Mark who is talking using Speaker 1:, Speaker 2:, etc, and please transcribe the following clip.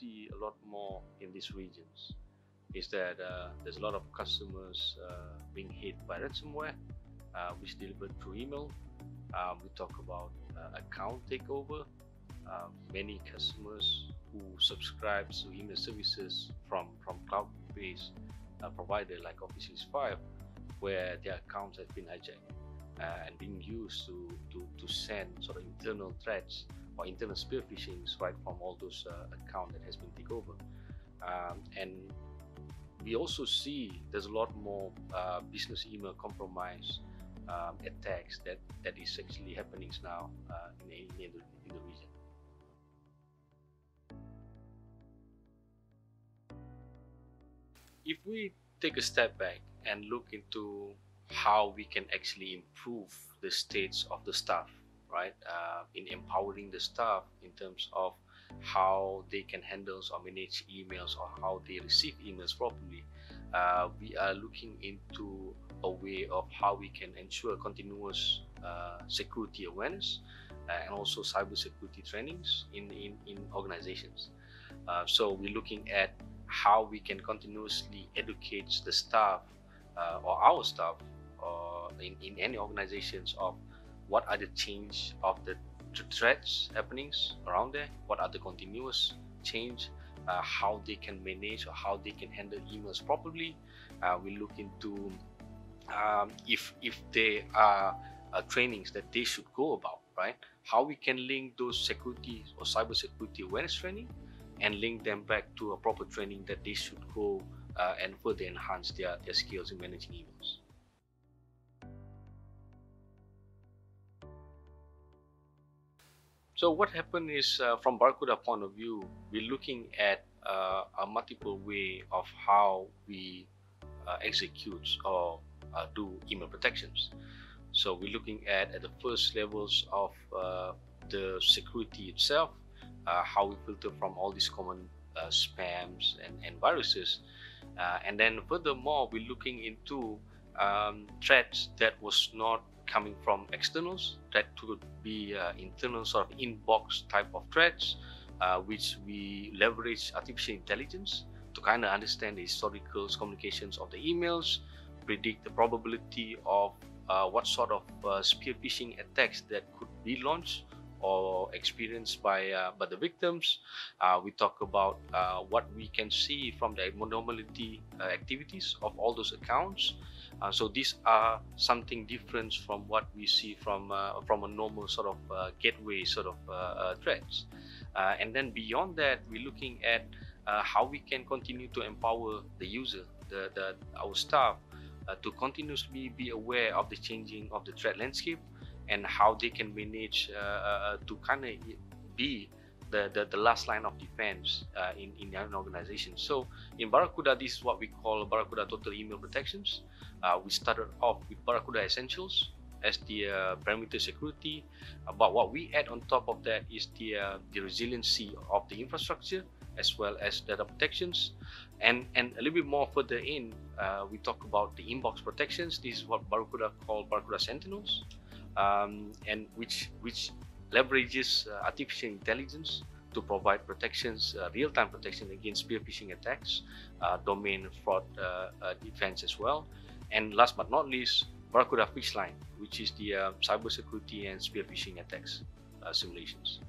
Speaker 1: see a lot more in these regions is that uh, there's a lot of customers uh, being hit by ransomware, uh, which delivered through email. Um, we talk about uh, account takeover. Um, many customers who subscribe to email services from from cloud-based uh, provider like Office 365, where their accounts have been hijacked uh, and being used to, to to send sort of internal threats or internal spear phishings right from all those uh, account that has been taken over. Um, and we also see there's a lot more uh, business email compromise um, attacks that, that is actually happening now uh, in, in, the, in the region. If we take a step back and look into how we can actually improve the states of the staff right? Uh, in empowering the staff in terms of how they can handle or manage emails or how they receive emails properly. Uh, we are looking into a way of how we can ensure continuous uh, security awareness uh, and also cyber security trainings in, in, in organizations. Uh, so we're looking at how we can continuously educate the staff uh, or our staff in, in any organizations of what are the change of the threats happenings around there? What are the continuous change uh, how they can manage or how they can handle emails properly? Uh, we look into um, if if they are uh, trainings that they should go about right? How we can link those security or cyber security awareness training and link them back to a proper training that they should go uh, and further enhance their, their skills in managing emails So what happened is, uh, from Barracuda point of view, we're looking at uh, a multiple way of how we uh, execute or uh, do email protections. So we're looking at at the first levels of uh, the security itself, uh, how we filter from all these common spams and, and viruses, and then furthermore, we're looking into um, threats that was not coming from externals that could be uh, internal sort of inbox type of threats uh, which we leverage artificial intelligence to kind of understand the historical communications of the emails predict the probability of uh, what sort of uh, spear phishing attacks that could be launched or experienced by uh, by the victims. Uh, we talk about uh, what we can see from the abnormality uh, activities of all those accounts. Uh, so these are something different from what we see from uh, from a normal sort of gateway sort of threats. and then beyond that, we're looking at how we can continue to empower the user, the, the our staff, to continuously be aware of the changing of the threat landscape and how they can manage uh, uh, to kind of be the, the, the, last line of defense uh, in, in an organization. So in Barracuda, this is what we call Barracuda Total Email Protections. Uh, we started off with Barracuda Essentials as the uh, perimeter security, uh, but what we add on top of that is the, the resiliency of the infrastructure as well as data protections. And, and a little bit more further in, we talk about the inbox protections. This is what Barracuda called Barracuda Sentinels um, and which which leverages uh, artificial intelligence to provide protections, uh, real-time protection against spear phishing attacks, uh, domain fraud uh, uh, defense as well, and last but not least, Barracuda PhishLine, which is the uh, cybersecurity and spear phishing attacks simulations.